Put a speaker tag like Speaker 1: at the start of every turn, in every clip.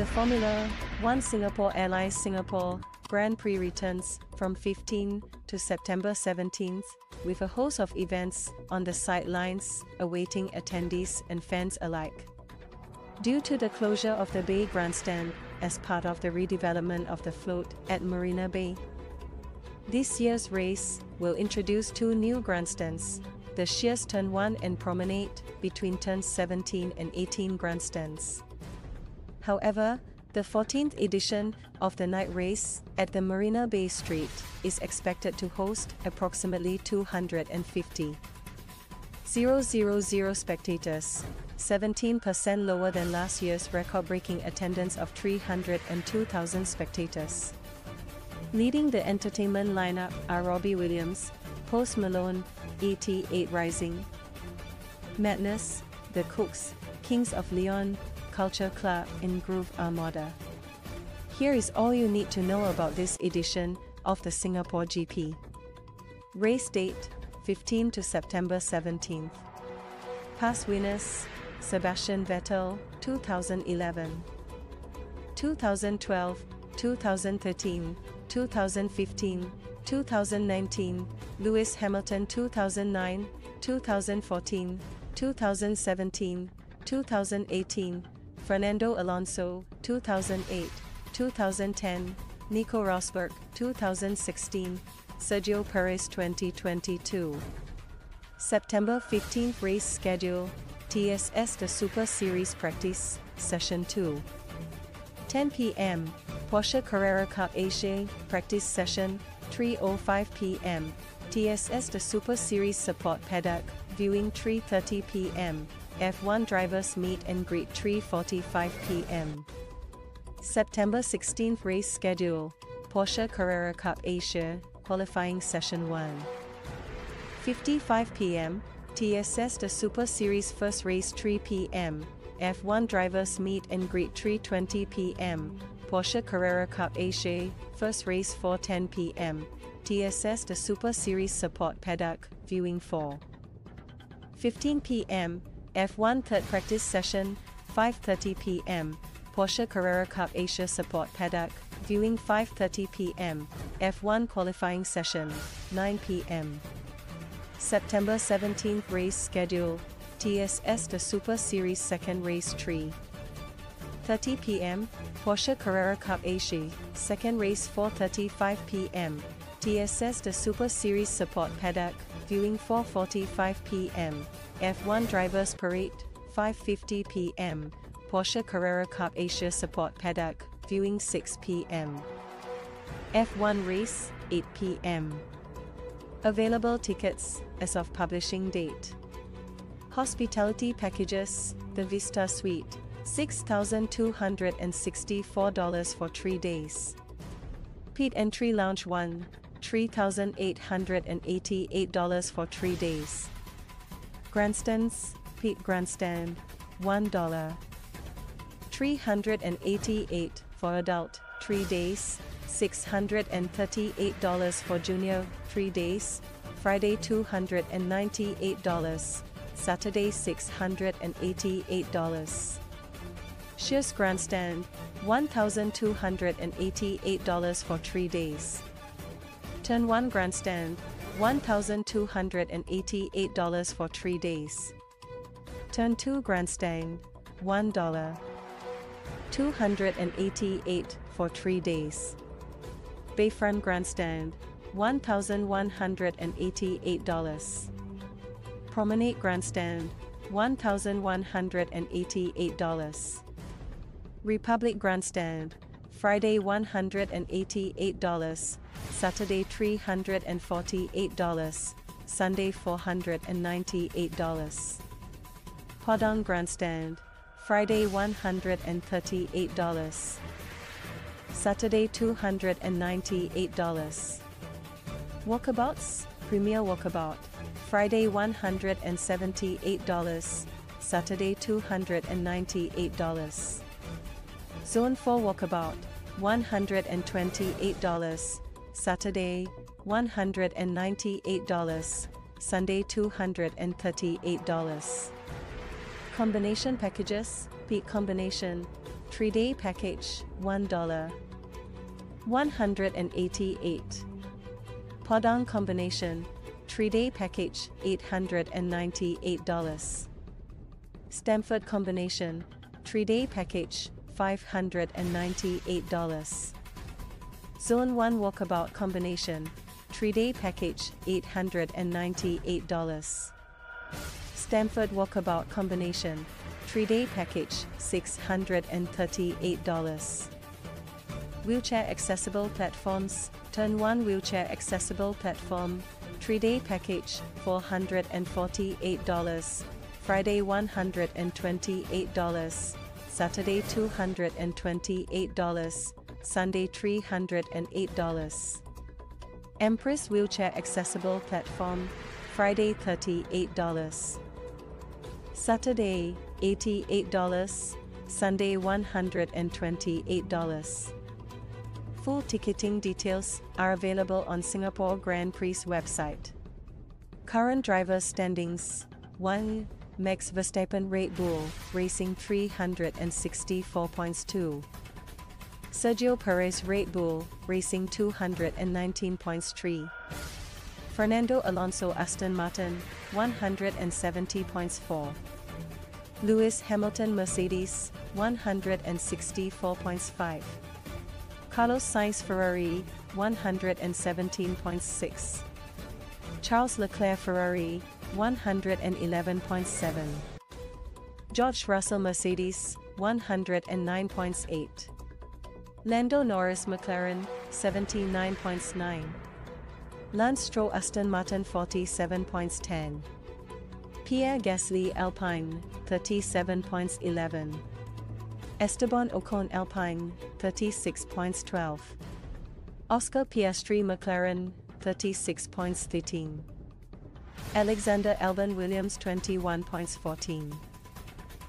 Speaker 1: The Formula One Singapore Airlines Singapore Grand Prix returns from 15 to September 17th with a host of events on the sidelines awaiting attendees and fans alike. Due to the closure of the Bay Grandstand as part of the redevelopment of the float at Marina Bay, this year's race will introduce two new grandstands, the Shears Turn 1 and Promenade, between turns 17 and 18 grandstands. However, the 14th edition of the night race at the Marina Bay Street is expected to host approximately 250 000 spectators, 17% lower than last year's record-breaking attendance of 302,000 spectators. Leading the entertainment lineup are Robbie Williams, Post Malone, 88 Rising, Madness, The Kooks, Kings of Leon, Culture Club in Groove Armada. Here is all you need to know about this edition of the Singapore GP. Race date 15 to September 17th. Past winners Sebastian Vettel 2011, 2012, 2013, 2015, 2019, Lewis Hamilton 2009, 2014, 2017, 2018, Fernando Alonso 2008, 2010, Nico Rosberg 2016, Sergio Perez 2022. September 15th race schedule TSS the Super Series Practice, Session 2. 10 p.m. Porsche Carrera Cup Asia Practice Session, 3.05 p.m. TSS the Super Series Support Paddock, Viewing 3.30 p.m. F1 Drivers Meet and Greet 3.45 p.m. September 16th Race Schedule, Porsche Carrera Cup Asia, Qualifying Session 1. 55 p.m., TSS the Super Series First Race 3 p.m., F1 Drivers Meet and Greet 3.20 p.m., Porsche Carrera Cup Asia, First Race 4.10 p.m., TSS the Super Series Support Paddock, Viewing 4. 15 p.m., F1 Third Practice Session, 5.30 p.m., Porsche Carrera Cup Asia Support Paddock, Viewing 5.30 p.m., F1 Qualifying Session, 9 p.m. September 17th Race Schedule, TSS The Super Series Second Race Tree. 30 p.m., Porsche Carrera Cup Asia, Second Race 4.35 p.m., TSS The Super Series Support Paddock, Viewing 4.45 p.m., F1 Drivers Parade, 5.50 p.m., Porsche Carrera Cup Asia Support Paddock, Viewing 6 p.m. F1 Race, 8 p.m. Available tickets as of publishing date. Hospitality packages, the Vista Suite, $6,264 for 3 days. Pit Entry Lounge 1, $3,888 for 3 days. Grandstands, Pit Grandstand, $1. 388 for adult, 3 days, $638 for junior, 3 days, Friday $298, Saturday $688. Shears Grandstand, $1,288 for 3 days. Turn 1 Grandstand, $1,288 for 3 days. Turn 2 Grandstand, $1. 288 for 3 days. Bayfront Grandstand, $1,188. Promenade Grandstand, $1,188. Republic Grandstand, Friday $188, Saturday $348, Sunday $498. Padang Grandstand, Friday $138. Saturday $298. Walkabouts, Premier Walkabout, Friday $178, Saturday $298. Zone 4 Walkabout, $128, Saturday $198, Sunday $238. Combination packages, Peak Combination, 3-day package, $1. 188. Padang combination, 3-day package, $898. Stamford combination, 3-day package, $598. Zone 1 walkabout combination, 3-day package, $898. Stamford walkabout combination, 3-day package, $638. Wheelchair accessible platforms, Turn 1 wheelchair accessible platform, 3-day package, $448. Friday $128, Saturday $228, Sunday $308. Empress Wheelchair Accessible Platform, Friday $38. Saturday $88, Sunday $128. Full ticketing details are available on Singapore Grand Prix website. Current driver standings 1. Max Verstappen Red Bull, Racing 364.2. Sergio Perez Red Bull, Racing 219.3. Fernando Alonso Aston Martin, 170.4. Lewis Hamilton Mercedes, 164.5. Carlos Sainz Ferrari, 117.6. Charles Leclerc Ferrari, 111.7. George Russell Mercedes, 109.8. Lando Norris McLaren, 79.9. Lance Stroll Aston Martin 47.10. Pierre Gasly Alpine, 37.11. Esteban Ocon Alpine, 36.12. Oscar Piastri McLaren, 36.13. Alexander Albon Williams 21 points 14.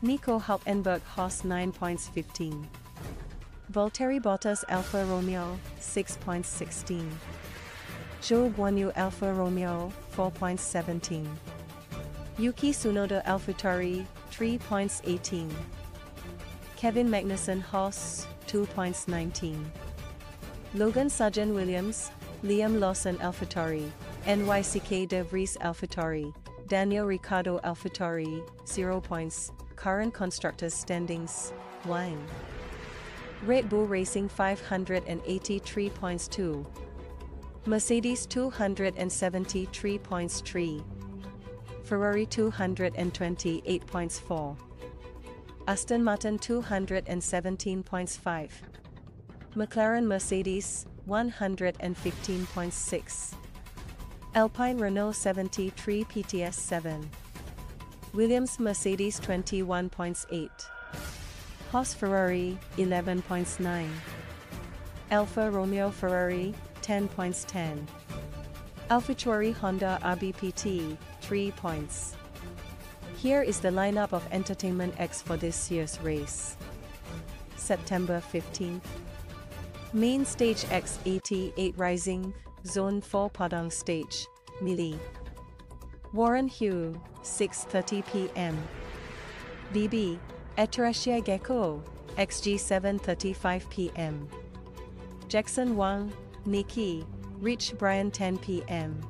Speaker 1: Nico Hulkenberg Haas 9 points 15. Valtteri Bottas Alfa Romeo 6 points 16. Zhou Guanyu Alfa Romeo 4.17. Yuki Tsunoda AlphaTauri 3 points 18. Kevin Magnussen Haas 2.19. Logan Sargeant Williams, Liam Lawson AlphaTauri Nyck De Vries AlphaTauri, Daniel Ricciardo AlphaTauri, 0 points, current constructors standings, 1. Red Bull Racing 583 points 2. Mercedes 273 points 3. Ferrari 228 points 4. Aston Martin 217 points 5. McLaren Mercedes 115.6. Alpine Renault 73 PTS 7. Williams Mercedes 21.8. Haas Ferrari 11.9. Alfa Romeo Ferrari 10.10. AlphaTauri Honda RBPT 3 points. Here is the lineup of Entertainment X for this year's race. September 15th. Main Stage X88 Rising, Zone 4 Padang Stage, Mili. Warren Hue, 6.30 p.m. BB, Atarashii Gakko, XG 7.35 p.m. Jackson Wang, NIKI, Rich Brian 10 p.m.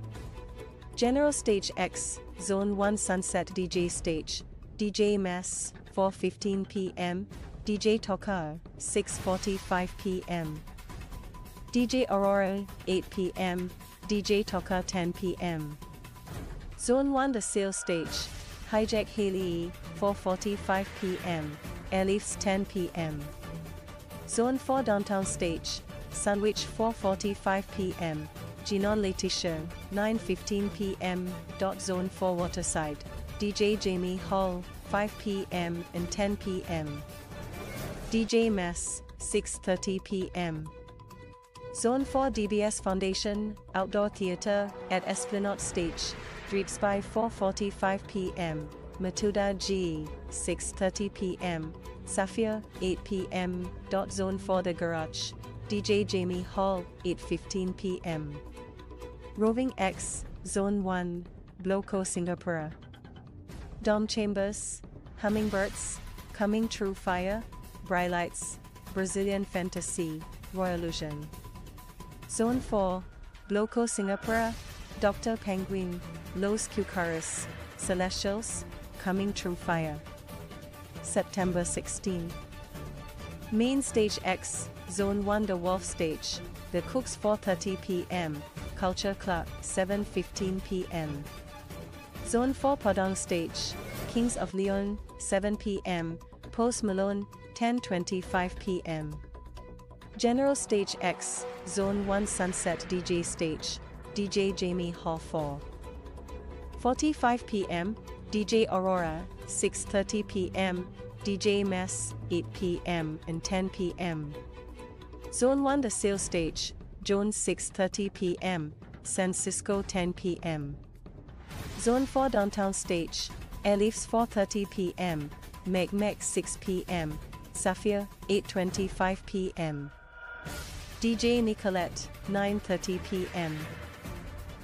Speaker 1: General Stage X, Zone 1 Sunset DJ Stage, DJ Mass, 4.15 p.m., DJ Toka, 6.45 p.m. DJ Aurora, 8 p.m., DJ Toka 10 p.m. Zone 1 The Sales Stage, Hijack Haley, 4.45 p.m., Airleafs 10 p.m. Zone 4 Downtown Stage, Sandwich 4.45 p.m., Ginon Letitia, 9.15 p.m. Dot Zone 4 Waterside, DJ Jamie Hall, 5 p.m. and 10 p.m. DJ Mass, 6.30 p.m. Zone 4 DBS Foundation, Outdoor Theatre, at Esplanade Stage, Dreeps by 4.45 p.m., Matuda G, 6.30 p.m., Safia, 8 p.m. Dot Zone 4 The Garage, DJ Jamie Hall, 8.15 p.m. Roving X, Zone 1, Bloco Singapore. Dom Chambers, Hummingbirds, Coming True Fire, Brylights, Brazilian Fantasy, Royallusion. Zone 4, Bloco Singapore, Dr. Penguin, Los Cucaras, Celestials, Coming True Fire. September 16. Main Stage X, Zone 1 The Wolf Stage, The Kooks 4.30 p.m., Culture Club 7.15 p.m. Zone 4 Padang Stage, Kings of Leon 7 p.m., Post Malone 10.25 p.m. General Stage X, Zone 1 Sunset DJ Stage, DJ Jamie Hall 4. 45 p.m., DJ Aurora, 6.30 p.m., DJ Mess, 8 p.m. and 10 p.m. Zone 1 The Sale Stage, Jones 6.30 p.m., San Cisco 10 p.m. Zone 4 Downtown Stage, Elif's 4.30 p.m., Meg 6 p.m., Safia 8.25 p.m. DJ Nicolette 9.30 p.m.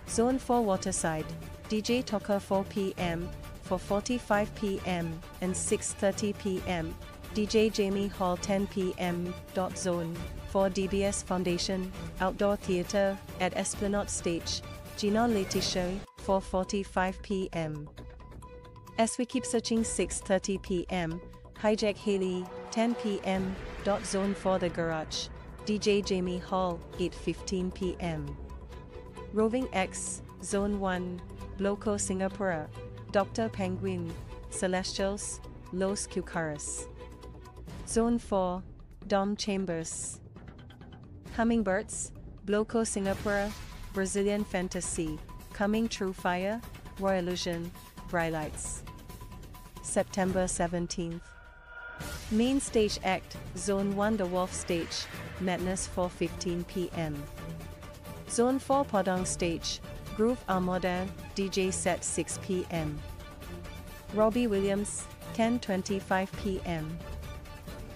Speaker 1: Zone 4 Waterside, DJ Toka 4 p.m., for 4.45 p.m. and 6.30 p.m. DJ Jamie Hall 10 p.m. Dot Zone 4 DBS Foundation, Outdoor Theatre, at Esplanade Stage, Gina Letitia, 4.45 p.m. As we keep searching 6.30 p.m., Hijack Haley, 10 p.m. Dot Zone for The Garage, DJ Jamie Hall, 8.15 p.m. Roving X, Zone 1, Bloco Singapura, Dr. Penguin, Celestials, Los Cucaras. Zone 4, Dom Chambers. Hummingbirds, Bloco Singapura, Brazilian Fantasy, Coming True Fire, Royallusion, Brylights. September 17th. Main Stage Act, Zone 1 The Wolf Stage, Madness 4.15 p.m. Zone 4 Padang Stage, Groove Armada, DJ set 6 p.m. Robbie Williams, 10.25 p.m.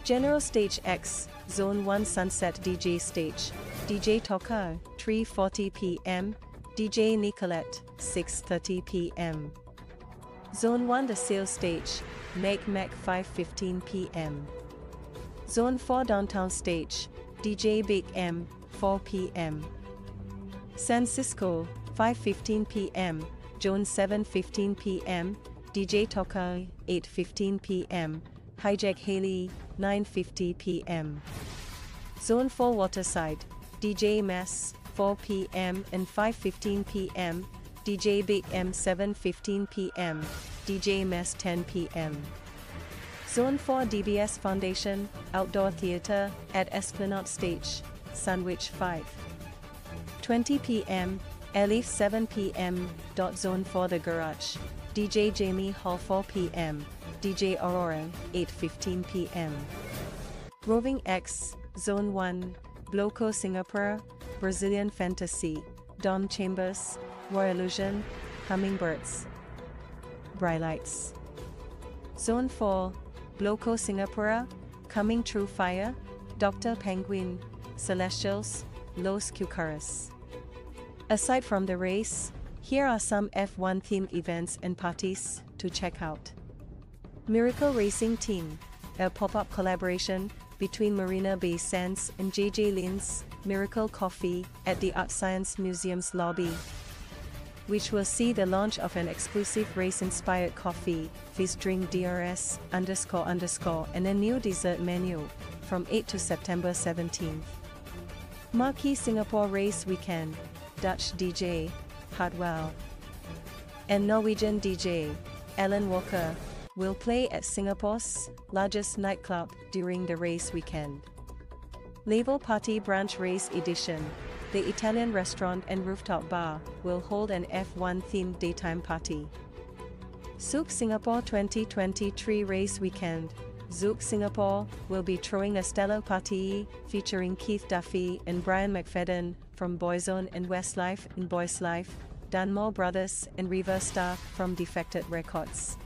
Speaker 1: General Stage X, Zone 1 Sunset DJ Stage, DJ Toka, 3.40 p.m., DJ Nicolette, 6.30 p.m. Zone 1 The Sales Stage, Make Mac 5.15 p.m. Zone 4 Downtown Stage, DJ Big M, 4 p.m. San Cisco, 5.15 p.m., Jones 7.15 p.m., DJ Tokai, 8.15 p.m., Hijack Haley, 9.50 p.m. Zone 4 Waterside, DJ Mass, 4 p.m. and 5.15 p.m., DJ Big M 7.15 p.m., DJ Mess 10 p.m. Zone 4 DBS Foundation, Outdoor Theatre, at Esplanade Stage, Sandwich 5. 20 p.m., Elif 7 p.m. Dot Zone for The Garage, DJ Jamie Hall 4 p.m., DJ Aurora 8.15 p.m. Roving X, Zone 1, Bloco Singapore Brazilian Fantasy, Dom Chambers, Royallusion, Hummingbirds. Brylights. Zone 4, Bloco Singapura, Coming True Fire, Dr. Penguin, Celestials, Los Cucaras. Aside from the race, here are some F1 themed events and parties to check out. Miracle Racing Team, a pop up collaboration between Marina Bay Sands and JJ Lin's Miracle Coffee at the Art Science Museum's lobby. Which will see the launch of an exclusive race-inspired coffee, featuring DRS underscore underscore and a new dessert menu, from 8 to September 17th. Marquee Singapore Race Weekend, Dutch DJ, Hardwell, and Norwegian DJ, Alan Walker, will play at Singapore's largest nightclub during the race weekend. Label Party Branch Race Edition, the Italian restaurant and rooftop bar, will hold an F1 themed daytime party. Zouk Singapore 2023 Race Weekend, Zouk Singapore will be throwing a stellar party featuring Keith Duffy and Brian McFadden from Boyzone and Westlife and Boyzlife, Dunmore Brothers and River Star from Defected Records.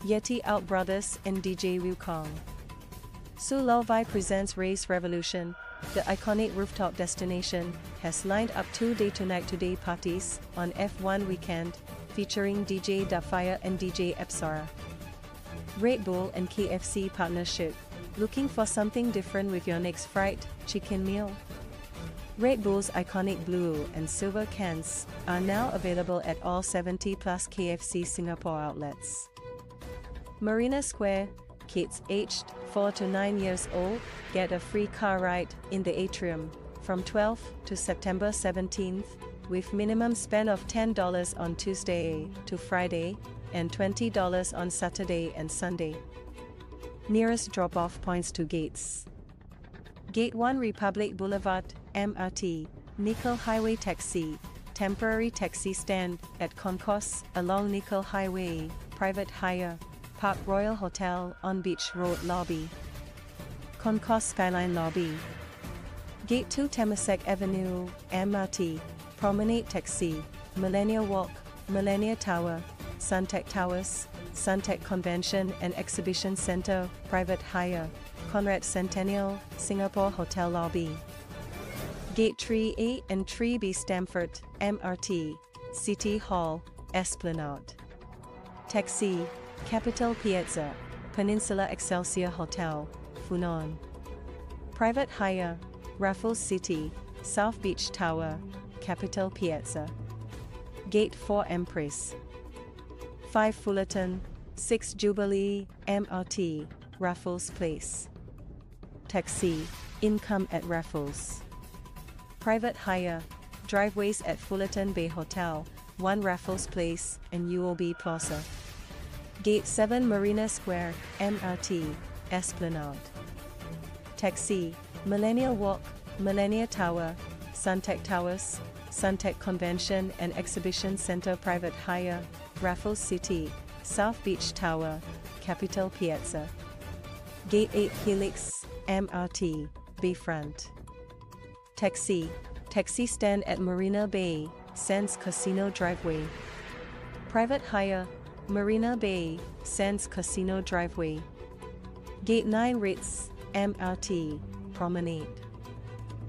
Speaker 1: Yeti Out Brothers and DJ Wukong. Su Lovai presents Race Revolution, the iconic rooftop destination, has lined up two day to night today parties on F1 weekend, featuring DJ Dafire and DJ Epsara. Red Bull and KFC partnership, Looking for something different with your next fried chicken meal? Red Bull's iconic blue and silver cans are now available at all 70 plus KFC Singapore outlets. Marina Square, kids aged 4 to 9 years old get a free car ride in the atrium from 12 to September 17th, with minimum spend of $10 on Tuesday to Friday and $20 on Saturday and Sunday. Nearest drop-off points to gates. Gate 1 Republic Boulevard, MRT, Nicoll Highway Taxi, temporary taxi stand at Concourse along Nicoll Highway, private hire, Park Royal Hotel on Beach Road Lobby. Concourse Skyline Lobby. Gate 2 Temasek Avenue, MRT, Promenade Taxi, Millenia Walk, Millenia Tower, Suntec Towers, Suntec Convention and Exhibition Center, Private Hire, Conrad Centennial, Singapore Hotel Lobby. Gate 3A and 3B Stamford, MRT, City Hall, Esplanade. Taxi, Capitol Piazza, Peninsula Excelsior Hotel, Funan. Private Hire, Raffles City, South Beach Tower, Capitol Piazza. Gate 4 Empress, 5 Fullerton, 6 Jubilee, MRT, Raffles Place. Taxi, income at Raffles. Private hire, driveways at Fullerton Bay Hotel, 1 Raffles Place, and UOB Plaza. Gate 7 Marina Square, MRT, Esplanade. Taxi, Millenia Walk, Millenia Tower, Suntec Towers, Suntec Convention and Exhibition Center Private Hire, Raffles City, South Beach Tower, Capitol Piazza. Gate 8 Helix, MRT, Bayfront. Taxi, taxi stand at Marina Bay, Sands Casino Driveway. Private hire, Marina Bay, Sands Casino Driveway. Gate 9 Ritz, MRT, Promenade.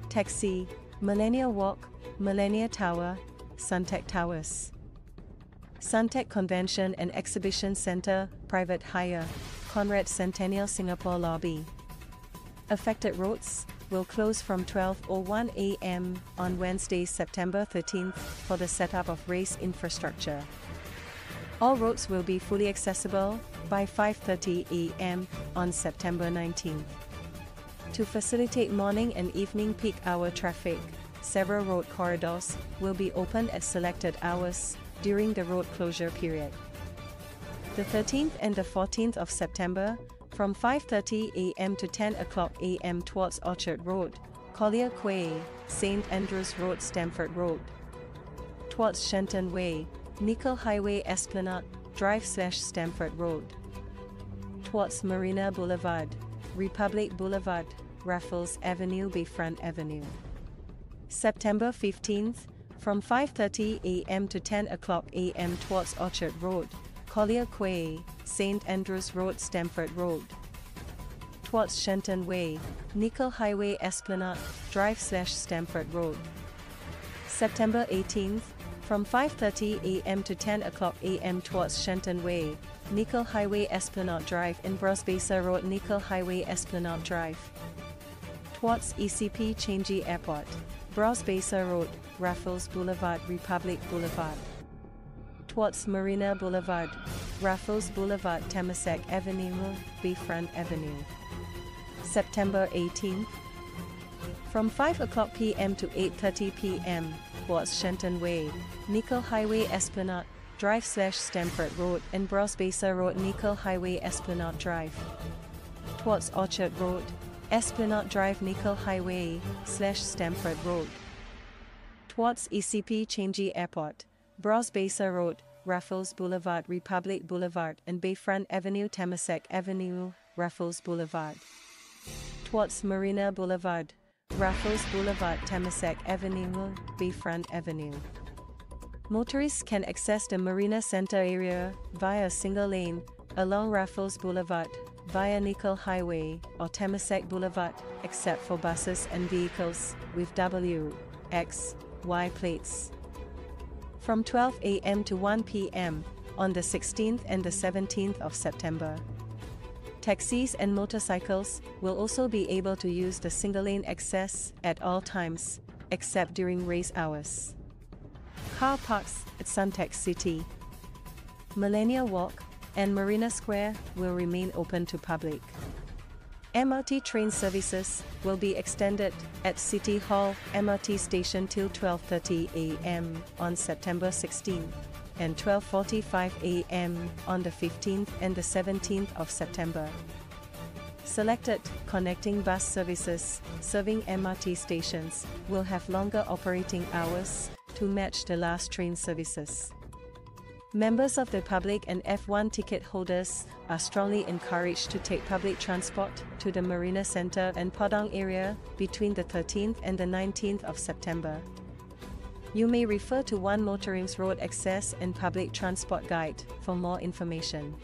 Speaker 1: Taxi, Millenia Walk, Millenia Tower, Suntec Towers. Suntec Convention and Exhibition Center, Private Hire, Conrad Centennial Singapore Lobby. Affected roads will close from 12.01 a.m. on Wednesday, September 13th for the setup of race infrastructure. All roads will be fully accessible by 5.30 a.m. on September 19th. To facilitate morning and evening peak hour traffic, several road corridors will be opened at selected hours during the road closure period. The 13th and the 14th of September, from 5.30 am to 10 o'clock am towards Orchard Road, Collyer Quay, St. Andrews Road Stamford Road. Towards Shenton Way, Nicoll Highway Esplanade, Drive slash Stamford Road. Towards Marina Boulevard, Republic Boulevard, Raffles Avenue Bayfront Avenue. September 15th, from 5.30 am to 10 o'clock am towards Orchard Road, Collyer Quay, St. Andrews Road Stamford Road. Towards Shenton Way, Nicoll Highway Esplanade, Drive slash Stamford Road. September 18th, from 5.30 am to 10 o'clock am towards Shenton Way, Nicoll Highway Esplanade Drive in Bras Basah Road Nicoll Highway Esplanade Drive. Towards ECP Changi Airport, Bras Basah Road, Raffles Boulevard Republic Boulevard. Towards Marina Boulevard, Raffles Boulevard Temasek Avenue, Bayfront Avenue. September 18th. From 5 o'clock p.m. to 8.30 p.m., towards Shenton Way, Nicoll Highway Esplanade, Drive slash Stamford Road and Bras Basah Road Nicoll Highway Esplanade Drive. Towards Orchard Road, Esplanade Drive Nicoll Highway slash Stamford Road. Towards ECP Changi Airport, Bras Basah Road, Raffles Boulevard Republic Boulevard and Bayfront Avenue Temasek Avenue, Raffles Boulevard. Towards Marina Boulevard, Raffles Boulevard Temasek Avenue, Bayfront Avenue. Motorists can access the Marina Center area via a single lane along Raffles Boulevard via Nicoll Highway or Temasek Boulevard, except for buses and vehicles with W, X, Y plates. From 12 a.m. to 1 p.m. on the 16th and the 17th of September. Taxis and motorcycles will also be able to use the single lane access at all times, except during race hours. Car parks at Suntec City, Millenia Walk, and Marina Square will remain open to public. MRT train services will be extended at City Hall MRT station till 12:30 a.m. on September 16 and 12:45 a.m. on the 15th and the 17th of September. Selected connecting bus services serving MRT stations will have longer operating hours to match the last train services. Members of the public and F1 ticket holders are strongly encouraged to take public transport to the Marina Center and Padang area between the 13th and the 19th of September. You may refer to One Motoring's Road Access and Public Transport Guide for more information.